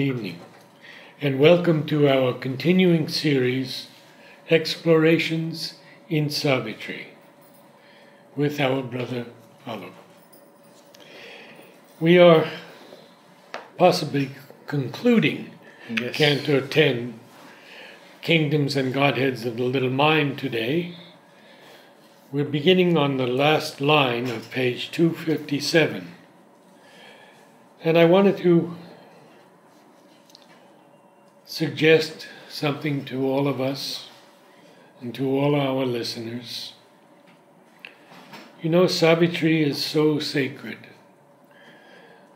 Evening, and welcome to our continuing series, Explorations in Savitri, with our brother Alok. We are possibly concluding Yes. Canto 10, Kingdoms and Godheads of the Little Mind today. We're beginning on the last line of page 257. And I wanted to suggest something to all of us and to all our listeners. You know, Savitri is so sacred.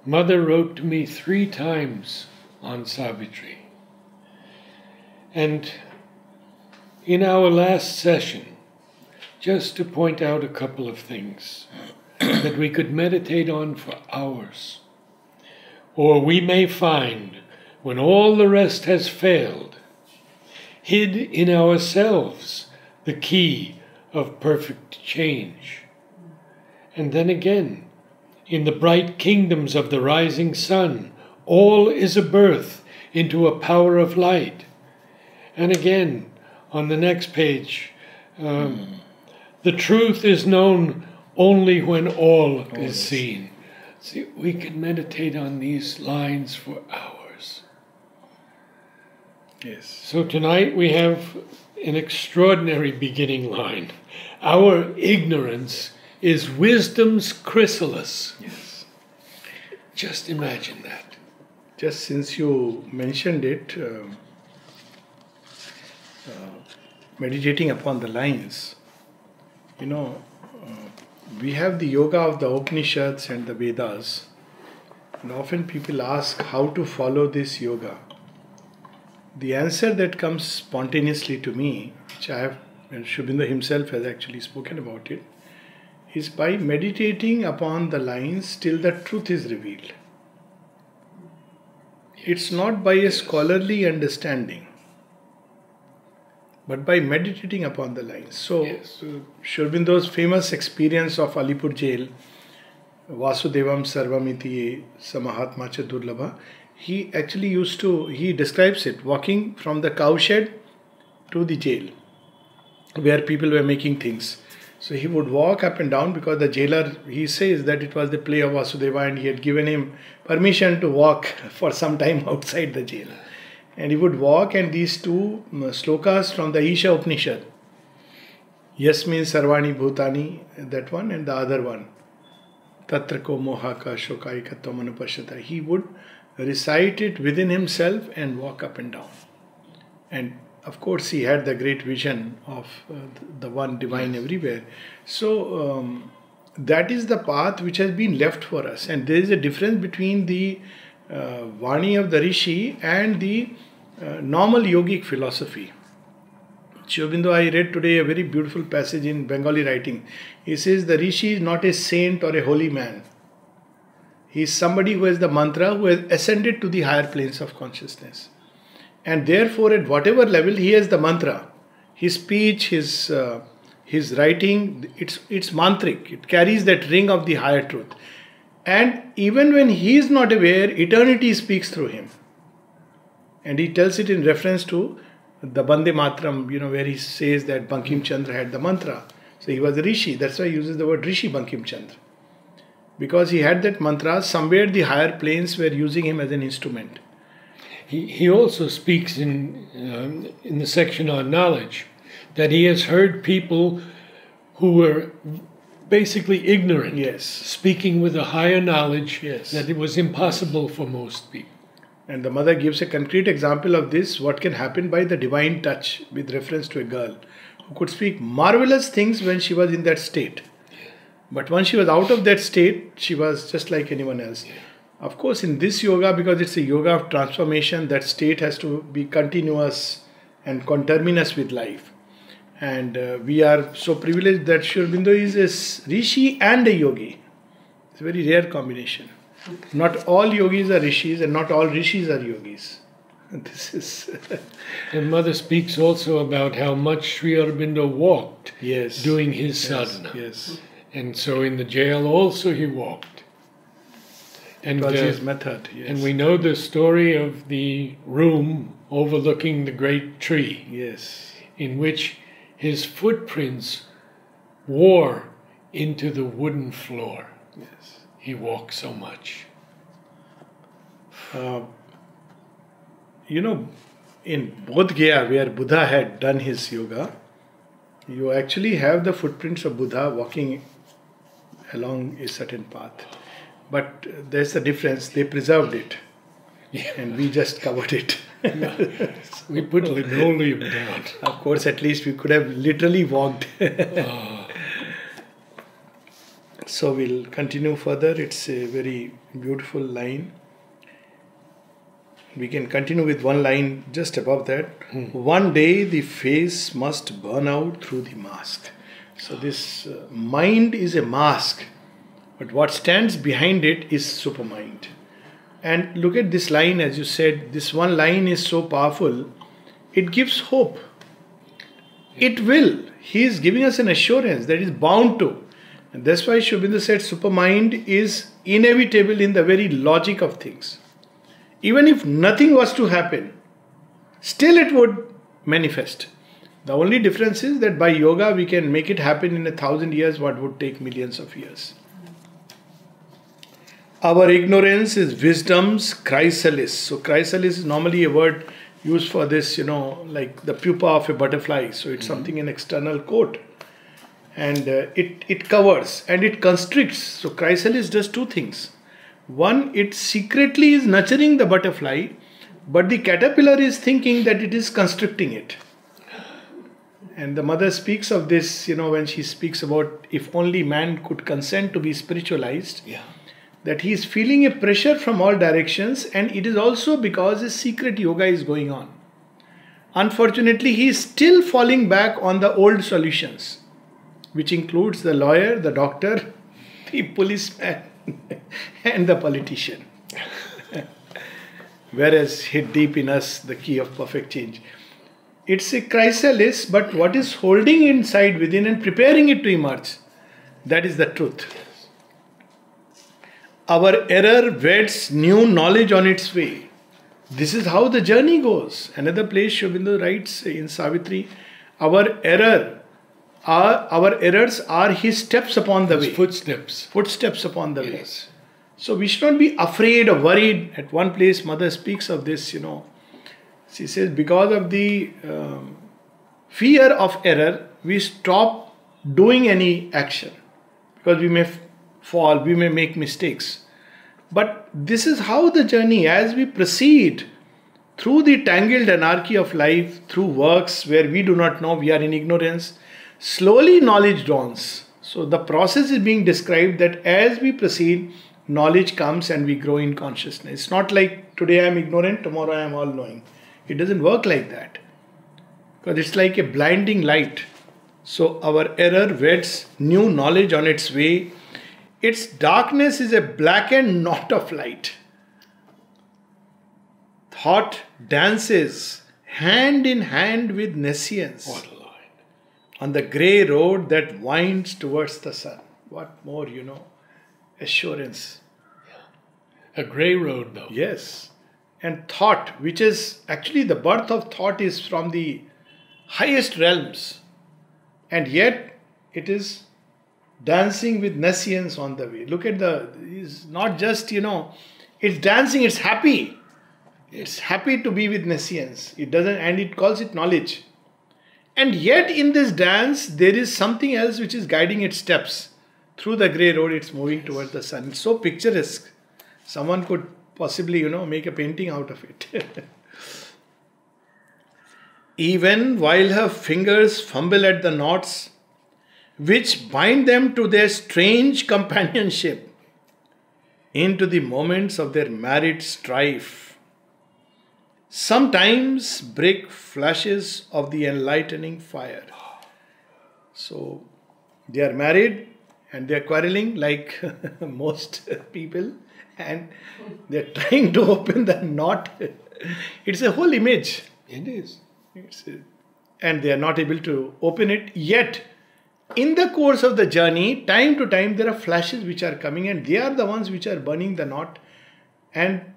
Mother wrote to me three times on Savitri. And in our last session, just to point out a couple of things that we could meditate on for hours, or we may find when all the rest has failed, hid in ourselves the key of perfect change. And then again, in the bright kingdoms of the rising sun, all is a birth into a power of light. And again, on the next page, um, the truth is known only when all is seen. See, we can meditate on these lines for hours. Yes. So tonight we have an extraordinary beginning line. Our ignorance is wisdom's chrysalis. Yes. Just imagine that. Just since you mentioned it, um, uh, meditating upon the lines, you know, uh, we have the yoga of the Upanishads and the Vedas, and often people ask how to follow this yoga. The answer that comes spontaneously to me, which I have, and Sri Aurobindo himself has actually spoken about it, is by meditating upon the lines till the truth is revealed. It's not by a scholarly understanding, but by meditating upon the lines. So, Yes. famous experience of Alipur jail, Vasudevam Sarvamiti Samahatma cha Durlabha, he actually used to, he describes it, walking from the cowshed to the jail, where people were making things. So he would walk up and down because the jailer, he says that it was the play of Vasudeva and he had given him permission to walk for some time outside the jail. And he would walk, and these two um, slokas from the Isha Upanishad, Yes means Sarvani Bhutani, that one, and the other one, Tatra ko moha ka shokai ka tamanupashata. He would recite it within himself and walk up and down. And of course, he had the great vision of uh, the one divine everywhere. So, um, that is the path which has been left for us. And there is a difference between the uh, Vani of the Rishi and the uh, normal yogic philosophy. Sri Aurobindo, I read today a very beautiful passage in Bengali writing. He says the Rishi is not a saint or a holy man. He is somebody who has the mantra, who has ascended to the higher planes of consciousness. And therefore, at whatever level, he has the mantra. His speech, his, uh, his writing, it's, it's mantric. It carries that ring of the higher truth. And even when he is not aware, eternity speaks through him. And he tells it in reference to the Bande Matram, you know, where he says that Bankim Chandra had the mantra. So he was a rishi. That's why he uses the word rishi Bankim Chandra. Because he had that mantra, somewhere the higher planes were using him as an instrument. He, he also speaks in, um, in the section on knowledge that he has heard people who were basically ignorant Yes. speaking with a higher knowledge Yes. that it was impossible for most people. And the mother gives a concrete example of this what can happen by the divine touch with reference to a girl who could speak marvelous things when she was in that state. But once she was out of that state, she was just like anyone else. Of course, in this yoga, because it's a yoga of transformation, that state has to be continuous and conterminous with life. And uh, we are so privileged that Sri Aurobindo is a rishi and a yogi. It's a very rare combination. Not all yogis are rishis, and not all rishis are yogis. This is And Mother speaks also about how much Sri Aurobindo walked yes doing his yes, sadhana. Yes, And so in the jail also he walked. And, was his method. Yes. And we know the story of the room overlooking the great tree, yes. in which his footprints wore into the wooden floor. Yes. He walked so much. Uh, you know, in Bodh Gaya, where Buddha had done his yoga, you actually have the footprints of Buddha walking along a certain path. But there's a difference, they preserved it, Yeah. and we just covered it. We put linoleum down. of course, at least we could have literally walked. So we'll continue further. It's a very beautiful line. We can continue with one line just above that. Hmm. One day the face must burn out through the mask. So this uh, mind is a mask, but what stands behind it is supermind. And look at this line, as you said, this one line is so powerful, it gives hope. It will. He is giving us an assurance that is bound to. And that's why Sri Aurobindo said supermind is inevitable in the very logic of things. Even if nothing was to happen, still it would manifest. The only difference is that by yoga we can make it happen in a thousand years what would take millions of years. Our ignorance is wisdom's chrysalis. So, chrysalis is normally a word used for this, you know, like the pupa of a butterfly. So, it's something an external coat. And uh, it, it covers and it constricts. So, chrysalis does two things. One, it secretly is nurturing the butterfly, but the caterpillar is thinking that it is constricting it. And the mother speaks of this, you know, when she speaks about if only man could consent to be spiritualized Yeah. that he is feeling a pressure from all directions and it is also because a secret yoga is going on. Unfortunately, he is still falling back on the old solutions, which includes the lawyer, the doctor, the policeman, and the politician. Whereas hid deep in us the key of perfect change. It's a chrysalis, but what is holding inside within and preparing it to emerge, that is the truth. Our error weds new knowledge on its way. This is how the journey goes. Another place Sri Aurobindo writes in Savitri, our error, our, our errors are his steps upon the His way. footsteps. Footsteps upon the way. Yes. So we should not be afraid or worried. At one place, Mother speaks of this, you know. She says, because of the um, fear of error, we stop doing any action because we may fall, we may make mistakes. But this is how the journey, as we proceed through the tangled anarchy of life, through works where we do not know, we are in ignorance, slowly knowledge dawns. So the process is being described that as we proceed, knowledge comes and we grow in consciousness. It's not like today I am ignorant, tomorrow I am all knowing. It doesn't work like that. Because it's like a blinding light. So our error weds new knowledge on its way. Its darkness is a blackened knot of light. Thought dances hand in hand with nescience What a line. on the grey road that winds towards the sun. What more, you know? Assurance. A grey road, though. Yes. And thought, which is actually the birth of thought, is from the highest realms. And yet it is dancing with nescience on the way. Look at the, it's not just, you know, it's dancing, it's happy. It's happy to be with nescience. It doesn't, and it calls it knowledge. And yet in this dance, there is something else which is guiding its steps. Through the grey road, it's moving towards the sun. It's so picturesque. Someone could possibly, you know, make a painting out of it. Even while her fingers fumble at the knots which bind them to their strange companionship, into the moments of their married strife, sometimes break flashes of the enlightening fire. So they are married and they are quarreling like most people and they are trying to open the knot. It's a whole image. It is. It's a- and they are not able to open it yet in the course of the journey, time to time, there are flashes which are coming, and they are the ones which are burning the knot. And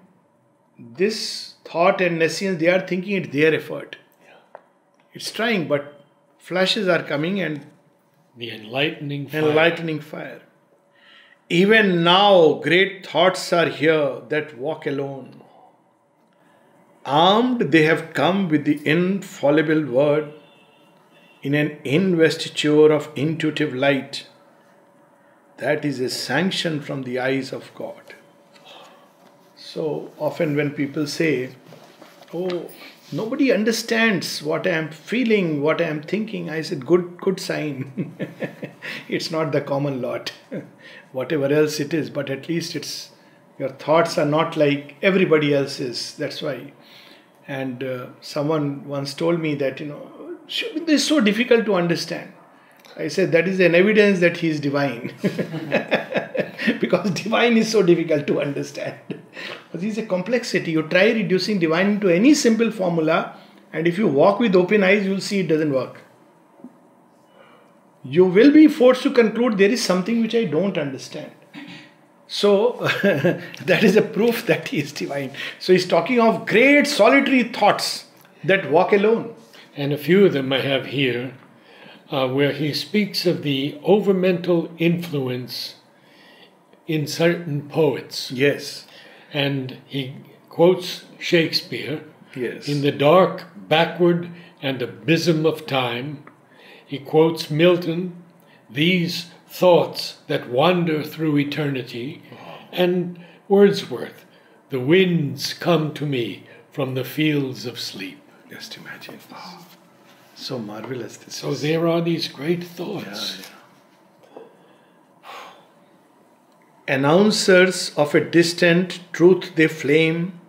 this thought and nescience, they are thinking it's their effort. Yeah. It's trying, but flashes are coming and the enlightening fire. enlightening fire. Even now, great thoughts are here that walk alone. Armed, they have come with the infallible word in an investiture of intuitive light. That is a sanction from the eyes of God. So often, when people say, Oh, nobody understands what I am feeling, what I am thinking, I said, Good, good sign. it's not the common lot, whatever else it is, but at least it's your thoughts are not like everybody else's. That's why. And uh, someone once told me that, you know, Sri Aurobindo is so difficult to understand. I said that is an evidence that he is divine. because divine is so difficult to understand. But this is a complexity. You try reducing divine into any simple formula, and if you walk with open eyes, you will see it doesn't work. You will be forced to conclude there is something which I don't understand. So that is a proof that he is divine. So he's talking of great solitary thoughts that walk alone. And a few of them I have here, uh, where he speaks of the overmental influence in certain poets. Yes. And he quotes Shakespeare Yes. in the dark, backward, and abysm of time. He quotes Milton, these thoughts that wander through eternity, uh-huh. and Wordsworth, the winds come to me from the fields of sleep. Just imagine. So marvelous this So is. there are these great thoughts. Announcers of a distant truth they flame,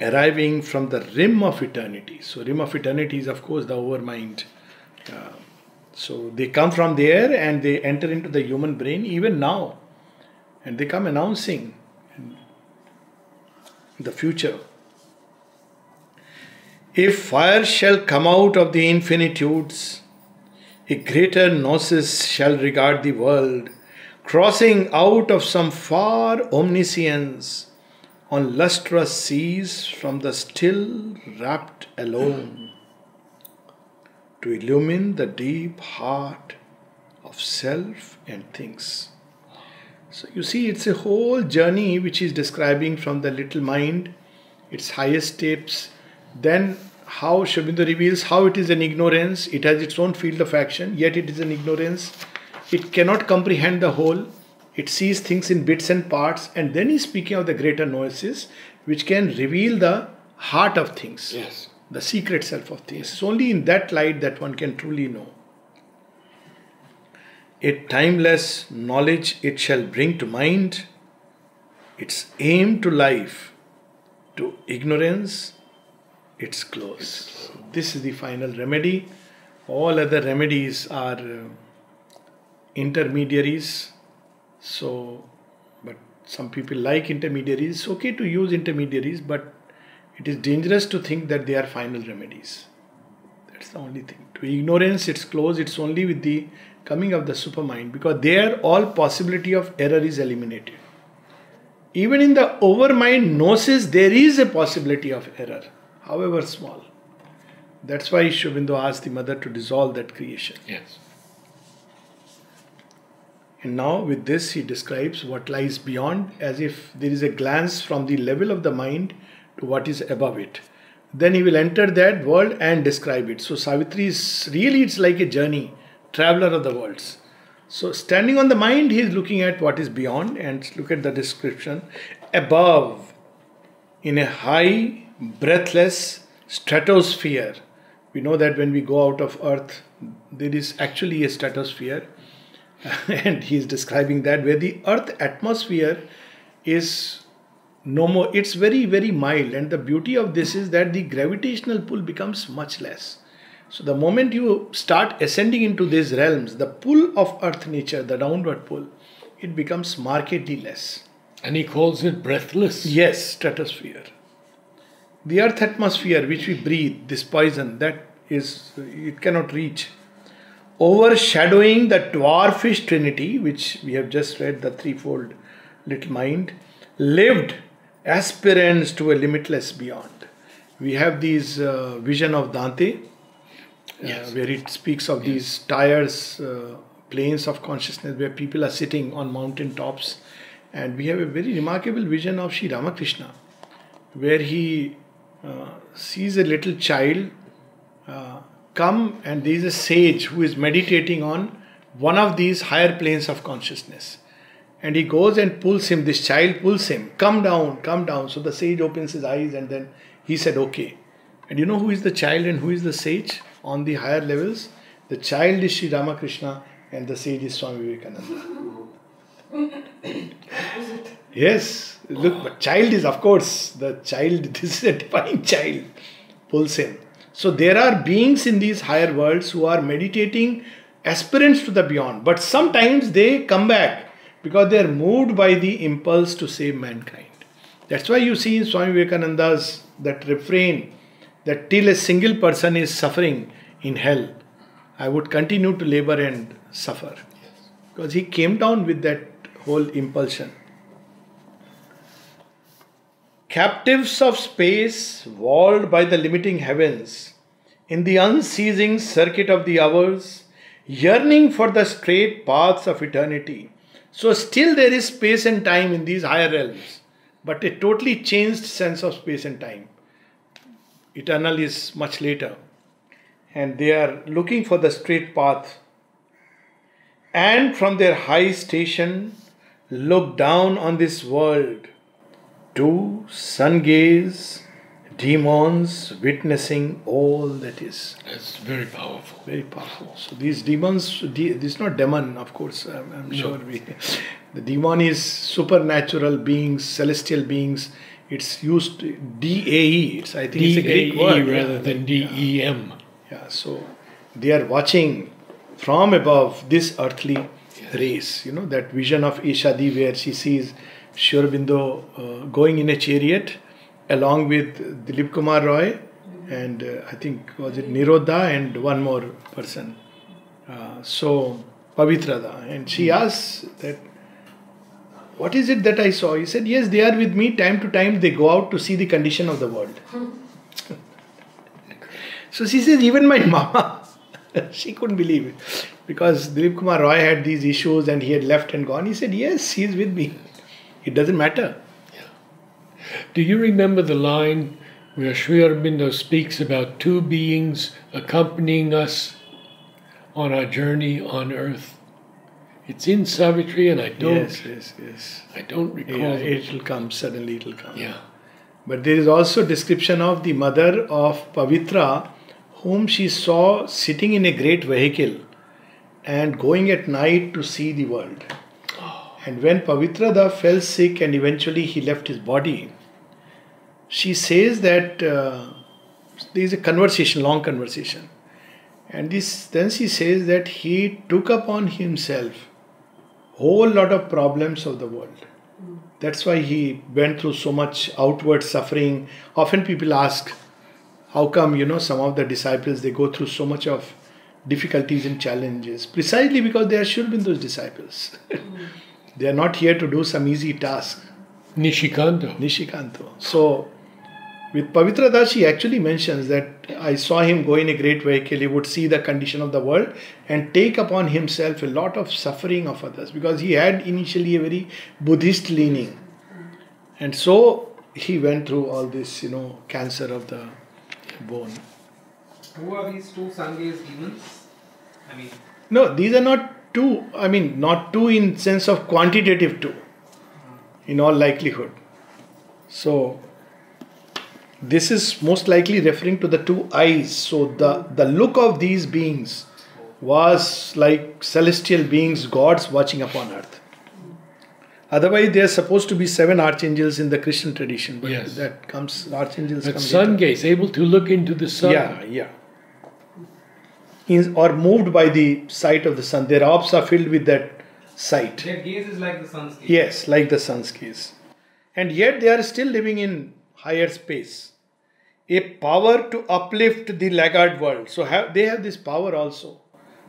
arriving from the rim of eternity. So, rim of eternity is, of course, the overmind. Uh, so, they come from there and they enter into the human brain even now. And they come announcing the future. If fire shall come out of the infinitudes, a greater gnosis shall regard the world, crossing out of some far omniscience on lustrous seas from the still rapt alone to illumine the deep heart of self and things. So you see, it's a whole journey which is describing from the little mind, its highest steps, then how Sri Aurobindo reveals how it is an ignorance, it has its own field of action, yet it is an ignorance. It cannot comprehend the whole, it sees things in bits and parts, and then he's speaking of the greater gnosis, which can reveal the heart of things, Yes. the secret self of things. It's only in that light that one can truly know. A timeless knowledge it shall bring to mind, its aim to life, to ignorance, its close. This is the final remedy. All other remedies are uh, intermediaries. So, but some people like intermediaries. It's okay to use intermediaries, but it is dangerous to think that they are final remedies. That's the only thing. To ignorance, it's close. It's only with the coming of the supermind because there all possibility of error is eliminated. Even in the overmind gnosis, there is a possibility of error, however small. That's why Sri Aurobindo asked the mother to dissolve that creation. Yes. And now, with this, he describes what lies beyond as if there is a glance from the level of the mind to what is above it. Then he will enter that world and describe it. So, Savitri is really, it's like a journey, traveler of the worlds. So, standing on the mind, he is looking at what is beyond and look at the description. Above, in a high, breathless stratosphere. We know that when we go out of earth, there is actually a stratosphere and he is describing that where the earth atmosphere is no more. It's very very mild. And the beauty of this is that the gravitational pull becomes much less. So the moment you start ascending into these realms the pull of earth nature the downward pull it becomes markedly less. And he calls it breathless. yes stratosphere. The earth atmosphere which we breathe this poison that is it cannot reach overshadowing the dwarfish trinity, which we have just read, the threefold little mind, lived aspirants to a limitless beyond. We have these uh, vision of Dante, uh, where it speaks of these tires, uh, planes of consciousness, where people are sitting on mountain tops, and we have a very remarkable vision of Sri Ramakrishna, where he uh, sees a little child uh, come and there is a sage who is meditating on one of these higher planes of consciousness. And he goes and pulls him this child pulls him come down come down. So the sage opens his eyes and then he said okay. And you know who is the child and who is the sage on the higher levels? The child is Sri Ramakrishna and the sage is Swami Vivekananda. Yes look but child is of course the child this is a divine child pulls him so there are beings in these higher worlds who are meditating aspirants to the beyond, but sometimes they come back because they are moved by the impulse to save mankind. That's why you see in Swami Vivekananda's that refrain that till a single person is suffering in hell, I would continue to labor and suffer. Because he came down with that whole impulsion. Captives of space, walled by the limiting heavens, in the unceasing circuit of the hours, yearning for the straight paths of eternity. So, still there is space and time in these higher realms, but a totally changed sense of space and time. Eternal is much later, and they are looking for the straight path. And from their high station, look down on this world to sun gaze, demons witnessing all that is. That's very powerful. Very powerful. So these demons, de- this is not demon, of course. I'm, I'm sure we, the demon is supernatural beings, celestial beings. It's used D A E. It's I think it's a Greek D-A-E word rather yeah. than D-E-M. Yeah, so they are watching from above this earthly race. You know that vision of Ishadi where she sees Sri Aurobindo uh, going in a chariot along with Dilip Kumar Roy and uh, I think was it Nirodha and one more person. Uh, so Pavitrada, and she asks that. What is it that I saw? He said, Yes, they are with me. Time to time, they go out to see the condition of the world. So she says, even my mama, she couldn't believe it. Because Dilip Kumar Roy had these issues and he had left and gone. He said, Yes, he is with me. It doesn't matter. Do you remember the line where Sri Aurobindo speaks about two beings accompanying us on our journey on earth? It's in Savitri, and I don't, Yes, yes, yes. I don't recall. Yeah, it will come, suddenly it will come. yeah. But there is also description of the mother of Pavitra, whom she saw sitting in a great vehicle and going at night to see the world. And when Pavitrada fell sick and eventually he left his body, she says that uh, there is a conversation, long conversation. And this then she says that he took upon himself whole lot of problems of the world. That's why he went through so much outward suffering. Often people ask, how come, you know, some of the disciples they go through so much of difficulties and challenges? Precisely because they are sure been those disciples. they are not here to do some easy task. Nishikanto. Nishikanto. So with Pavitra Das, she actually mentions that I saw him go in a great vehicle. He would see the condition of the world and take upon himself a lot of suffering of others because he had initially a very Buddhist leaning. And so he went through all this, you know, cancer of the bone. Who are these two sun-gaze daemons? I mean, No, these are not two, I mean, not two in sense of quantitative two, in all likelihood. So, this is most likely referring to the two eyes. So, the, the look of these beings was like celestial beings, gods watching upon earth. Otherwise, there are supposed to be seven archangels in the Christian tradition, but Yes. that comes, archangels But come sun later. gaze, able to look into the sun. Yeah, yeah. In, or moved by the sight of the sun. Their orbs are filled with that sight. their gaze is like the sun's gaze. Yes, like the sun's gaze. And yet they are still living in higher space. A power to uplift the laggard world. So have, they have this power also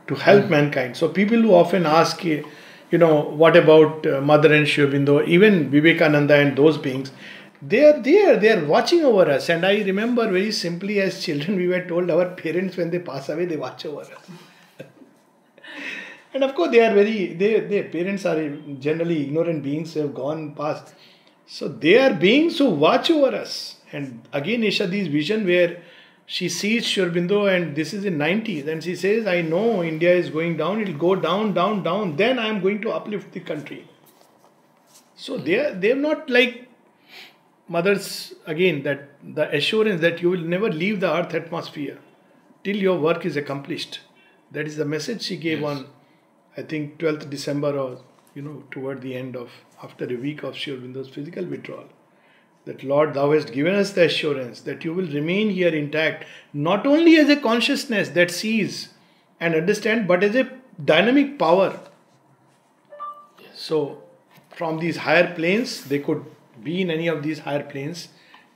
to help mankind. So people who often ask, you know, what about uh, Mother and Sri Aurobindo, even Vivekananda and those beings, they are there, they are watching over us. And I remember very simply as children, we were told our parents, when they pass away, they watch over us. and of course, they are very, they, their parents are generally ignorant beings who have gone past. So they are beings who watch over us. And again, Ishadi's vision where she sees Sri Aurobindo and this is in 90s and she says, I know India is going down, it'll go down, down, down, then I am going to uplift the country. So they are, they're not like mothers, again, that the assurance that you will never leave the earth atmosphere till your work is accomplished. That is the message she gave Yes. on, I think, 12th December or, you know, toward the end of, after a week of Sri Aurobindo's physical withdrawal that Lord, thou hast given us the assurance that you will remain here intact, not only as a consciousness that sees and understands, but as a dynamic power. So, from these higher planes, they could be in any of these higher planes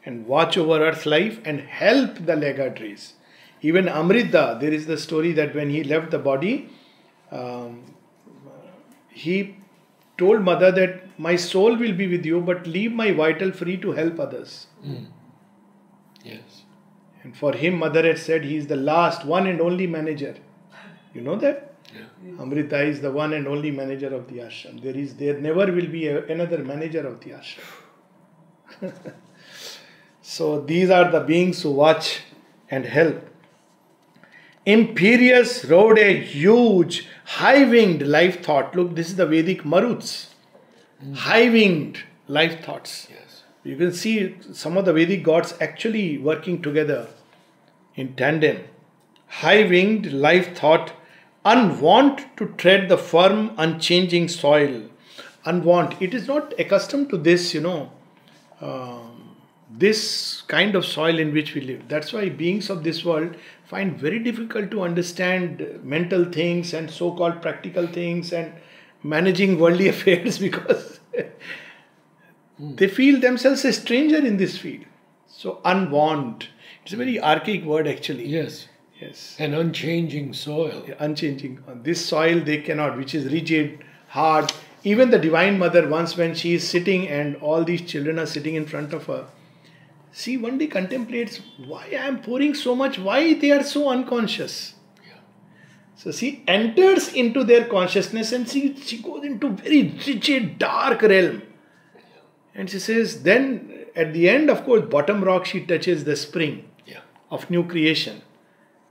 and watch over Earth life and help the legatories. Even Amrita, there is the story that when he left the body, um, he told mother that my soul will be with you, but leave my vital free to help others. Yes. And for him, mother had said he is the last, one and only manager. You know that? Yeah. Amrita is the one and only manager of the ashram. There is, there never will be a, another manager of the ashram. so these are the beings who watch and help. Imperious rode a huge, high-winged life thought. Look, this is the Vedic Maruts. Hmm. High-winged life thoughts. Yes. You can see some of the Vedic gods actually working together in tandem. High winged life thought, unwont to tread the firm, unchanging soil. Unwont. It is not accustomed to this, you know, um, this kind of soil in which we live. That's why beings of this world find very difficult to understand mental things and so called practical things and managing worldly affairs because they feel themselves a stranger in this field. So, unwont. It's a very archaic word actually. Yes. Yes. An unchanging soil. Unchanging. On this soil, they cannot, which is rigid, hard. Even the Divine Mother, once when she is sitting and all these children are sitting in front of her, she one day contemplates why I am pouring so much, why they are so unconscious. Yeah. So she enters into their consciousness and she, she goes into very rigid, dark realm. And she says, then at the end, of course, bottom rock, she touches the spring Yeah. of new creation.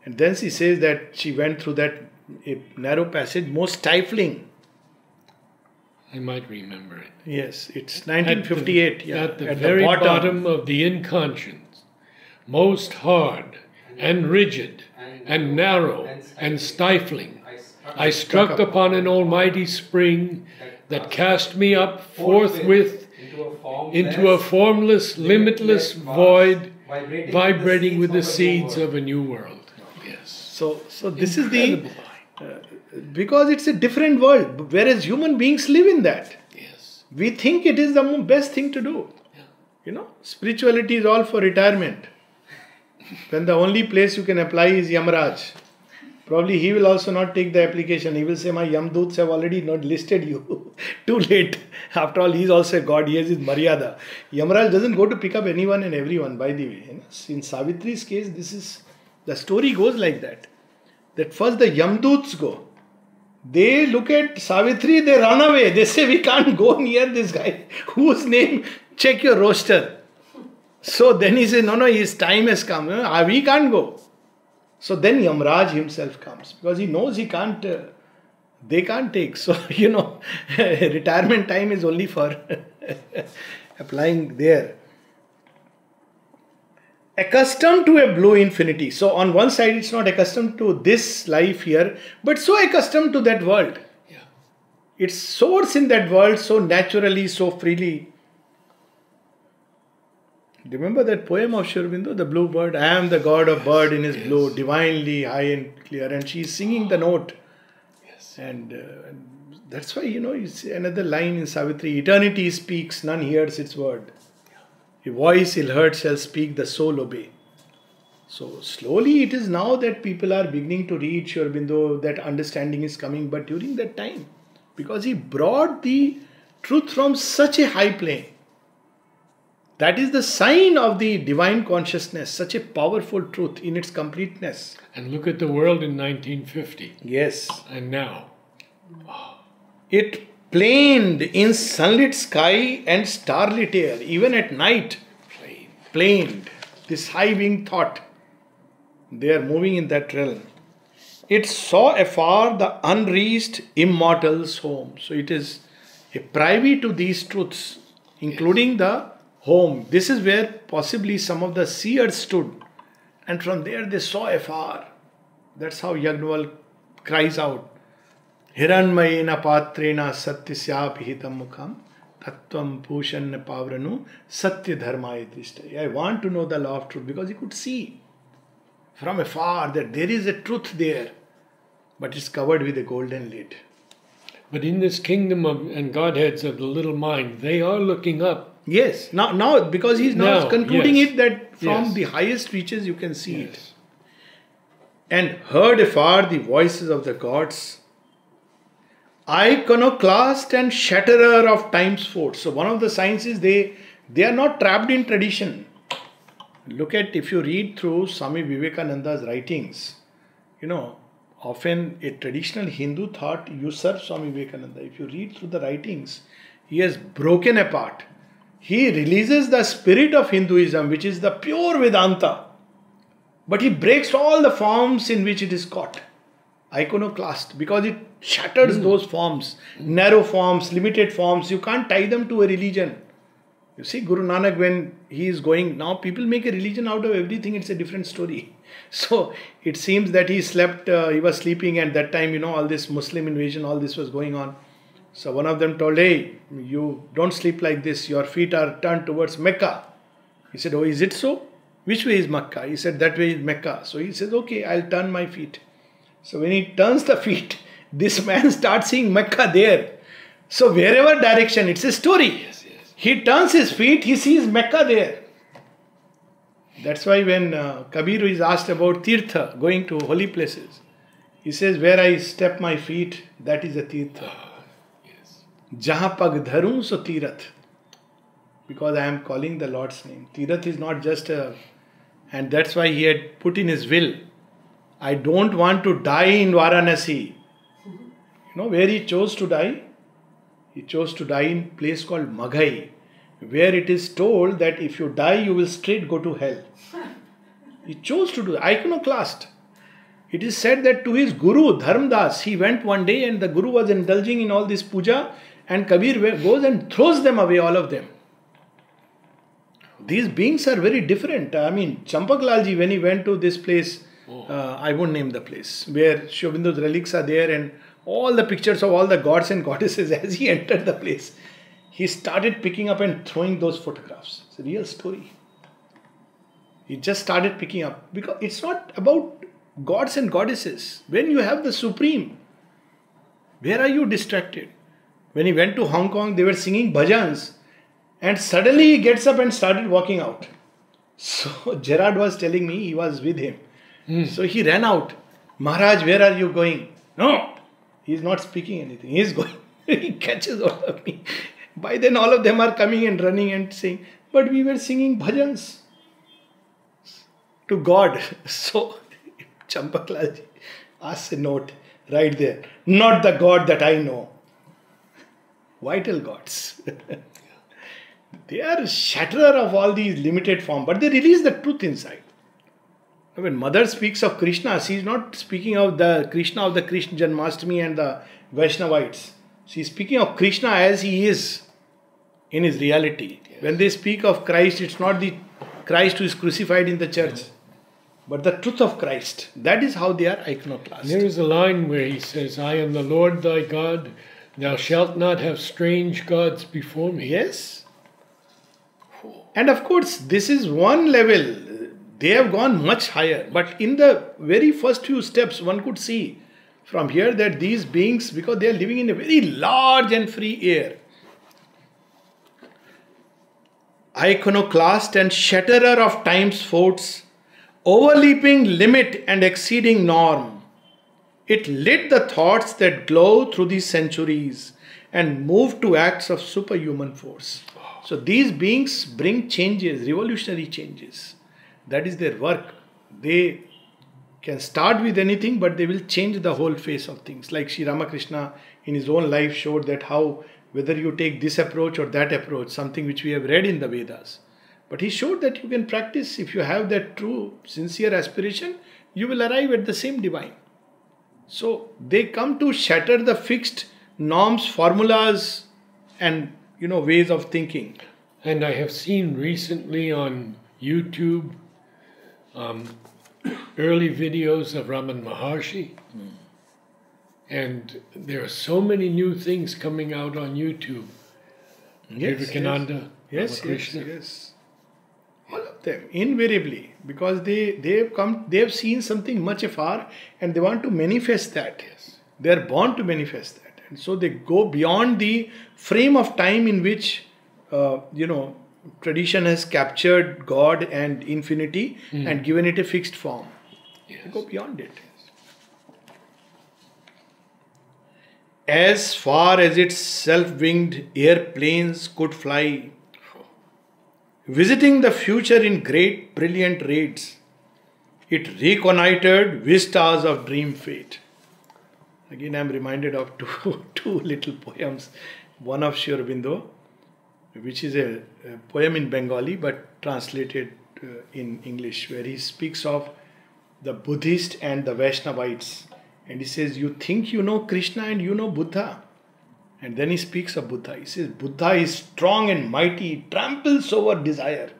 And then she says that she went through that a narrow passage, most stifling. I might remember it. Yes, it's At the- 1958. yeah, At the very bottom. of the inconscience, most hard and rigid and narrow and stifling, I struck upon an almighty spring that cast me up forthwith into a, form into a formless, limitless void, vibrating with the seeds of a new world. Yes. So, so this is the line. Because it's a different world, whereas human beings live in that. Yes. We think it is the best thing to do. yeah. You know, spirituality is all for retirement. Then the only place you can apply is Yamraj. Probably he will also not take the application. He will say, My Yamduts have already not listed you. Too late. After all, he is also a god. He has his Maryada. Yamraj doesn't go to pick up anyone and everyone, by the way. In Savitri's case, this is the story goes like that. That first the Yamduts go. They look at Savitri, they run away. They say, We can't go near this guy. Whose name? Check your roster. So then he says, No, no, his time has come. Ah, We can't go. So then Yamraj himself comes because he knows he can't, uh, they can't take. So, you know, retirement time is only for applying there. Accustomed to a blue infinity. So, on one side, it's not accustomed to this life here, but so accustomed to that world. Yeah. It soars in that world so naturally, so freely. Remember that poem of Sri Aurobindo, the blue bird? I am the god of bird in his blue, divinely high and clear. And she's singing the note. Yes. And uh, that's why, you know, it's another line in Savitri Eternity speaks, none hears its word. A voice ill heard shall speak, the soul obey. So slowly it is now that people are beginning to read Sri Aurobindo, that understanding is coming. But during that time, because he brought the truth from such a high plane, that is the sign of the divine consciousness, such a powerful truth in its completeness. And look at the world in 1950 Yes. and now. It planed in sunlit sky and starlit air, even at night. Planed. This high winged thought. They are moving in that realm. It saw afar the unreached immortal's home. So it is a privy to these truths, including the home. This is where possibly some of the seers stood, and from there they saw afar. That's how Yagnaval cries out. ಹಿರಣ್ಮಯಿನ ಪಾತ್ರೇಣ ಸತ್ಯಸ್ಯಾಭಿಹಿತ ಮುಖಂ ತತ್ವಂ ಭೂಷಣ್ಯ ಪಾವ್ರನು ಸತ್ಯ ಧರ್ಮ ಇದಿಷ್ಟ I want to know the law of truth because you could see from afar that there is a truth there but it's covered with a golden But in this kingdom of and Godheads of the little mind, they are looking up. Yes. Now, now because he's now, concluding it that from the highest reaches you can see it. And heard afar the voices of the gods, Iconoclast and shatterer of time's forts. So one of the signs is they they are not trapped in tradition. Look at if you read through Swami Vivekananda's writings, you know, often a traditional Hindu thought usurps Swami Vivekananda. If you read through the writings, he has broken apart. He releases the spirit of Hinduism, which is the pure Vedanta. But he breaks all the forms in which it is caught. Iconoclast, because it shatters those forms, narrow forms, limited forms. You can't tie them to a religion. You see, Guru Nanak, when he is going, now people make a religion out of everything, it's a different story. So it seems that he slept, uh, he was sleeping, and that time, you know, all this Muslim invasion, all this was going on. So one of them told, Hey, you don't sleep like this, your feet are turned towards Mecca. He said, Oh, is it so? Which way is Mecca? He said, That way is Mecca. So he says, Okay, I'll turn my feet. So when he turns the feet, this man starts seeing Mecca there. So wherever direction, it's a story. Yes, yes. He turns his feet, he sees Mecca there. That's why when uh, Kabir is asked about Tirtha, going to holy places, he says, Where I step my feet, that is a Tirtha. Yes. Jaha pag dharu so Tirath. Because I am calling the Lord's name. Tirath is not just a. And that's why he had put in his will. I don't want to die in Varanasi. You know where he chose to die? He chose to die in place called Maghar, where it is told that if you die, you will straight go to hell. He chose to do iconoclast. It is said that to his guru Dharmdas, he went one day and the guru was indulging in all this puja, and Kabir goes and throws them away, all of them. These beings are very different. I mean, Champaklalji, when he went to this place, uh, I won't name the place, where Sri Aurobindo's relics are there and all the pictures of all the gods and goddesses as he entered the place, he started picking up and throwing those photographs. It's a real story. He just started picking up because it's not about gods and goddesses. When you have the supreme, where are you distracted? When he went to Hong Kong, they were singing bhajans, and suddenly he gets up and started walking out. So Gerard was telling me he was with him. Hmm. So he ran out. Maharaj, where are you going? No, he is not speaking anything. He is going. he catches all of me. By then, all of them are coming and running and saying, But we were singing bhajans to God. So Champaklalji asks a note right there. Not the God that I know. Vital gods. they are shatterer of all these limited form, but they release the truth inside. When mother speaks of Krishna, she is not speaking of the Krishna of the Krishna Janmashtami and the Vaishnavites. She is speaking of Krishna as he is in his reality. When they speak of Christ, it's not the Christ who is crucified in the church, but the truth of Christ. That is how they are iconoclast. There is a line where he says, I am the Lord thy God, thou shalt not have strange gods before me. Yes. And of course, this is one level. They have gone much higher. But in the very first few steps, one could see from here that these beings, because they are living in a very large and free air, iconoclast and shatterer of time's forts, overleaping limit and exceeding norm. It lit the thoughts that glow through the centuries and moved to acts of superhuman force. So these beings bring changes, revolutionary changes. That is their work. They can start with anything, but they will change the whole face of things. Like Sri Ramakrishna in his own life showed that how whether you take this approach or that approach, something which we have read in the Vedas. But he showed that you can practice if you have that true, sincere aspiration, you will arrive at the same divine. So they come to shatter the fixed norms, formulas, and you know ways of thinking. And I have seen recently on YouTube um, early videos of Raman Maharshi. And there are so many new things coming out on YouTube. Vivekananda, yes, yes, Ramakrishna. yes, yes. All of them, invariably, because they they have come, they have seen something much afar, and they want to manifest that. Yes. They are born to manifest that, and so they go beyond the frame of time in which, uh, you know, tradition has captured God and infinity hmm. and given it a fixed form. Yes. go beyond it. As far as its self winged airplanes could fly, visiting the future in great brilliant raids, it reconnoitered vistas of dream fate. Again, I am reminded of two, two little poems. One of Sri Aurobindo, which is a, a poem in Bengali but translated uh, in English, where he speaks of the Buddhist and the Vaishnavites. And he says, You think you know Krishna and you know Buddha. And then he speaks of Buddha. He says, Buddha is strong and mighty, tramples over desire.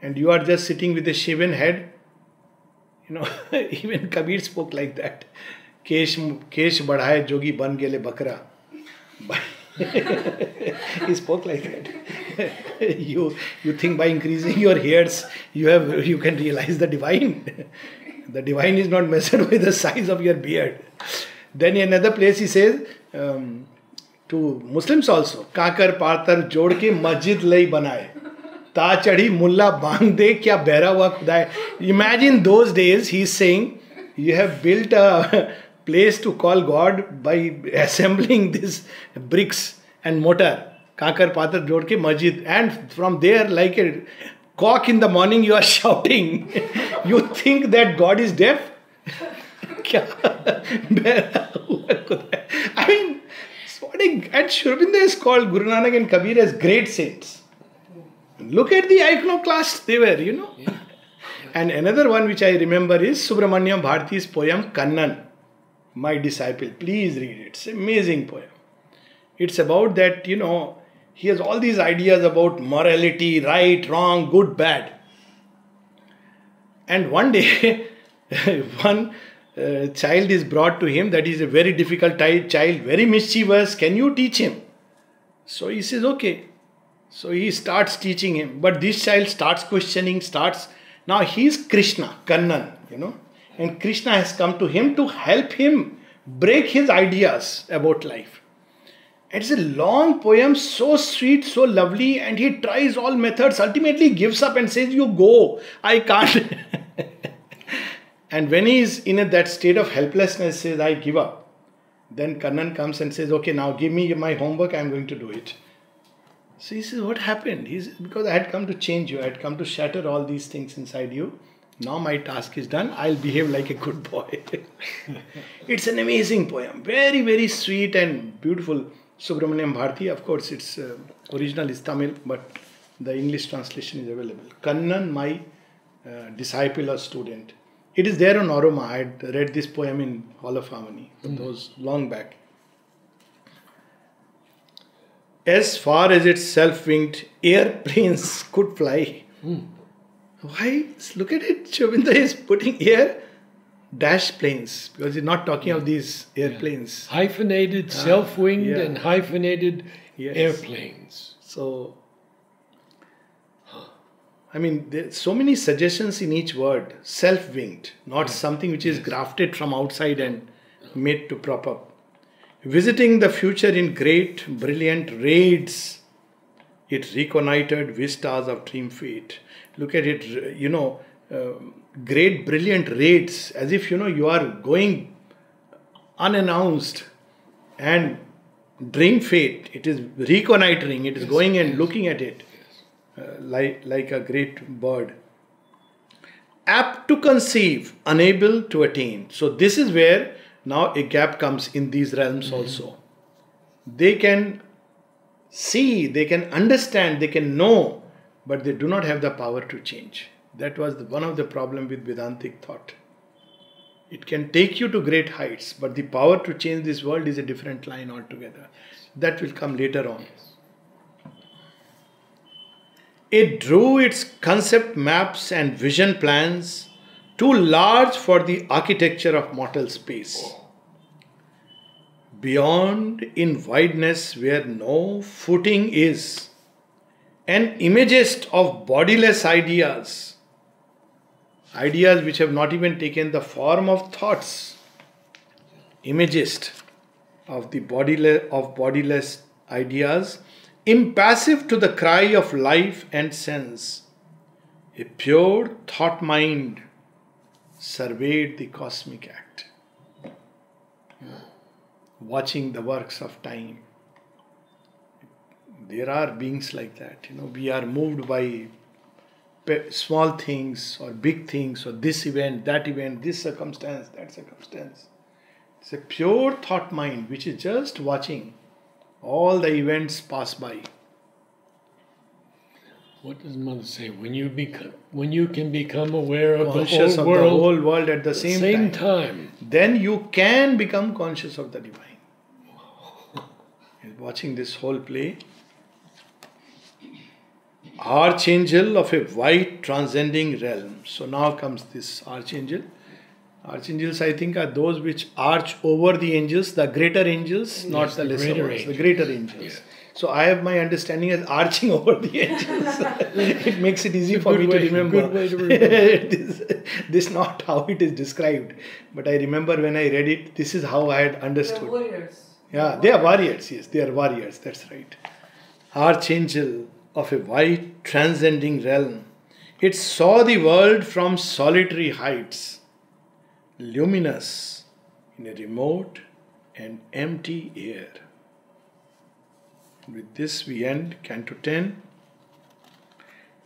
And you are just sitting with a shaven head. You know, even Kabir spoke like that. Kesh, kesh badhaye jogi ban gele bakra. he spoke like that. you you think by increasing your hairs you have you can realize the divine. the divine is not measured by the size of your beard. Then in another place he says um, to Muslims also, काकर पातर जोड़ के मस्जिद लई बनाए ता चढ़ी मुल्ला बाँध दे क्या बहरा हुआ imagine those days he is saying you have built a place to call God by assembling this bricks and mortar, Kakar Patar Road majid And from there, like a cock in the morning, you are shouting. you think that God is deaf? I mean, and Sri Aurobindo is called Guru Nanak and Kabir as great saints. Look at the iconoclasts they were, you know. Yeah. And another one which I remember is Subramanyam Bharti's poem Kannan. My Disciple. Please read it. It's amazing poem. It's about that, you know, he has all these ideas about morality, right, wrong, good, bad. And one day, one uh, child is brought to him that is a very difficult ti- child, very mischievous. Can you teach him? So he says, okay. So he starts teaching him, but this child starts questioning, starts. Now he is Krishna, Kannan, you know, and Krishna has come to him to help him break his ideas about life. It's a long poem, so sweet, so lovely, and he tries all methods, ultimately gives up and says, You go, I can't. and when he is in a, that state of helplessness, says, I give up. Then Kannan comes and says, Okay, now give me my homework, I'm going to do it. So he says, What happened? He says, Because I had come to change you, I had come to shatter all these things inside you. Now my task is done, I'll behave like a good boy. it's an amazing poem, very, very sweet and beautiful. Subramaniam Bharati, of course, its uh, original is Tamil, but the English translation is available. Kannan, my uh, disciple or student. It is there on Aroma. I had read this poem in Hall of Harmony, those long back. As far as its self winged airplanes could fly. Why? Look at it. Sri Aurobindo is putting air dash planes because he's not talking of these airplanes. Hyphenated, ah, self winged, yeah. and hyphenated Yes. airplanes. So, I mean, there's so many suggestions in each word. Self winged, not something which is grafted from outside and made to prop up. Visiting the future in great, brilliant raids, it reconnoitered vistas of dream fate. Look at it, you know, uh, great brilliant raids as if you know you are going unannounced and dream fate. It is reconnoitering. It is going and looking at it uh, like like a great bird. Apt to conceive unable to attain. So this is where now a gap comes in these realms mm-hmm. also. They can see they can understand they can know but they do not have the power to change. That was one of the problem with vedantic thought. It can take you to great heights but the power to change this world is a different line altogether. That will come later on. It drew its concept maps and vision plans too large for the architecture of mortal space. Beyond in wideness where no footing is, an imagist of bodiless ideas, ideas which have not even taken the form of thoughts, imagist of the bodiless of bodiless ideas impassive to the cry of life and sense, a pure thought mind surveyed the cosmic act, watching the works of time. There are beings like that, you know, we are moved by small things or big things or this event, that event, this circumstance, that circumstance. It's a pure thought mind which is just watching all the events pass by. What does mother say? When you become, when you can become aware of conscious the whole of world, the whole world at the same, same time, time, then you can become conscious of the divine. Watching this whole play, archangel of a white transcending realm. So now comes this archangel Archangels, I think, are those which arch over the angels, the greater angels, not the, the lesser ones, the greater angels. So I have my understanding as arching over the angels. it makes it easy for me way, to remember. To remember. this, this is not how it is described, but I remember when I read it, this is how I had understood. warriors. Yeah, they are warriors. Yes, they are warriors. That's right. Archangel of a white transcending realm. It saw the world from solitary heights luminous in a remote and empty air. With this, we end Canto 10.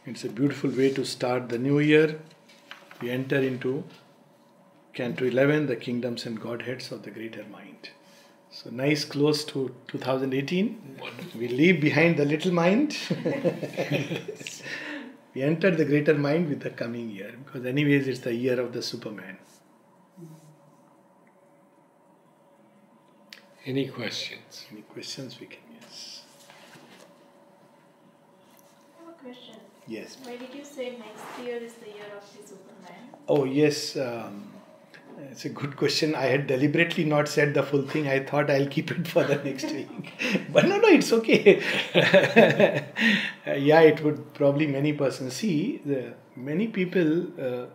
It's a beautiful way to start the new year. We enter into Canto 11, the kingdoms and godheads of the greater mind. So, nice close to 2018. We leave behind the little mind. we enter the greater mind with the coming year because, anyways, it's the year of the Superman. Any questions? Any questions we can yes. I have a question. Yes. Why did you say next year is the year of the Superman? Oh yes. Um, it's a good question. I had deliberately not said the full thing. I thought I'll keep it for the next week. but no, no, it's okay. yeah, it would probably many persons see. The many people uh,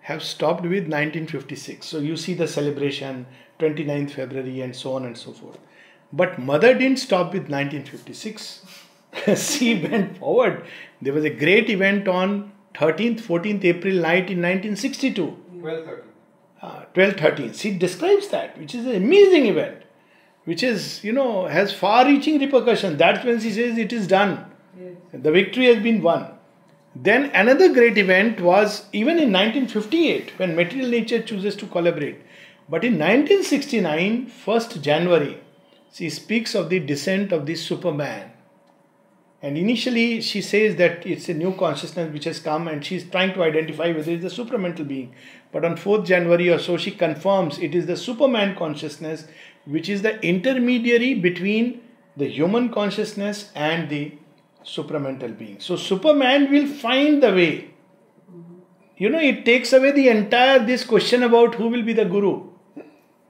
have stopped with 1956. So you see the celebration 29th February and so on and so forth. But mother didn't stop with 1956. she went forward. There was a great event on 13th, 14th April night in 1962. 12 13. Uh, 12 13. She describes that, which is an amazing event, which is, you know, has far reaching repercussions. That's when she says it is done. Yes. The victory has been won. Then another great event was even in 1958 when material nature chooses to collaborate. But in 1969, 1st January, she speaks of the descent of the Superman. And initially, she says that it's a new consciousness which has come and she's trying to identify whether it's the supramental being. But on 4th January or so, she confirms it is the Superman consciousness which is the intermediary between the human consciousness and the supramental being. So, Superman will find the way. You know, it takes away the entire this question about who will be the guru.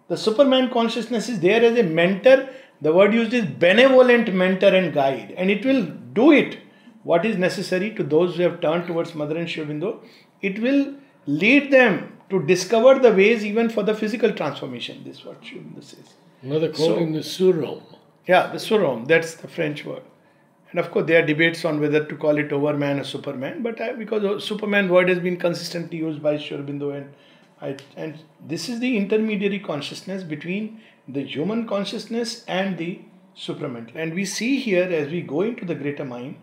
The Superman consciousness is there as a mentor. The word used is benevolent mentor and guide, and it will do it what is necessary to those who have turned towards Mother and Sri Aurobindo. It will lead them to discover the ways even for the physical transformation. This is what Sri Aurobindo says. Mother called so, him the Surhomme. Yeah, the Surhomme, that's the French word. And of course, there are debates on whether to call it Overman or Superman, but I, because Superman word has been consistently used by Sri and I, and this is the intermediary consciousness between the human consciousness and the supramental. And we see here as we go into the greater mind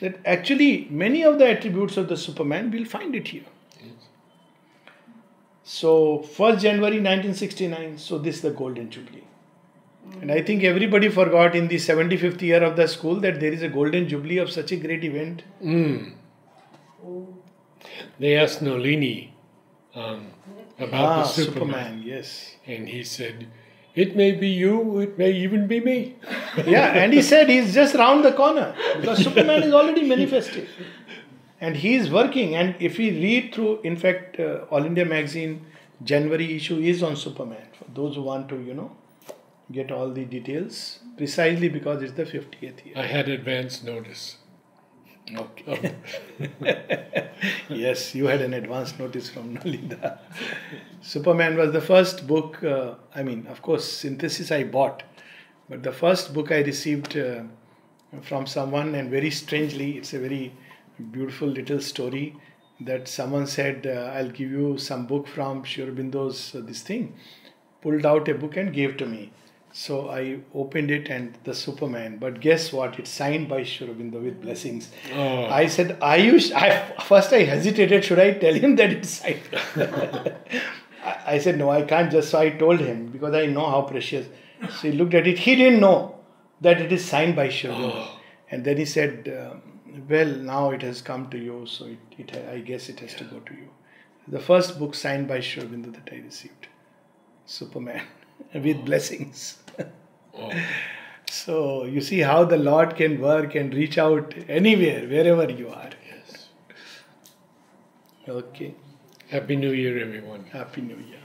that actually many of the attributes of the Superman we'll find it here. Yes. So 1st January 1969, so this is the golden jubilee. And I think everybody forgot in the 75th year of the school that there is a golden jubilee of such a great event. Mm. They asked Nolini um, about ah, the Superman, Superman, yes. and he said, "It may be you, it may even be me." yeah, and he said he's just round the corner because Superman is already manifested, and he is working. And if we read through, in fact, uh, All India Magazine January issue is on Superman for those who want to, you know, get all the details precisely because it's the 50th year. I had advance notice. Okay. yes, you had an advance notice from Nolini. Superman was the first book, uh, I mean, of course, synthesis I bought, but the first book I received uh, from someone, and very strangely, it's a very beautiful little story that someone said, uh, I'll give you some book from Sri uh, this thing, pulled out a book and gave to me. So I opened it and the Superman. But guess what? It's signed by Sri with blessings. Oh. I said, "Are you?" sh-" I first I hesitated. Should I tell him that it's signed? I, said, "No, I can't." Just so I told him because I know how precious. So he looked at it. He didn't know that it is signed by Sri Aurobindo. And then he said, um, "Well, now it has come to you, so it, it I guess it has to go to you." The first book signed by Sri that I received, Superman, with blessings. So you see how the Lord can work and reach out anywhere, wherever you are. Yes. Okay. Happy New Year, everyone. Happy New Year.